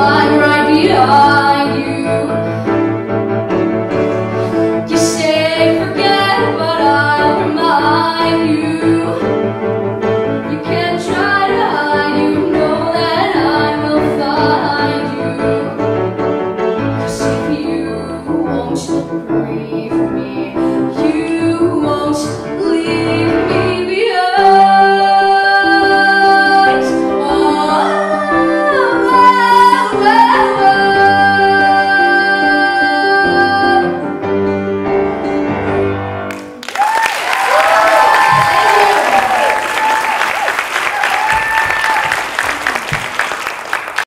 one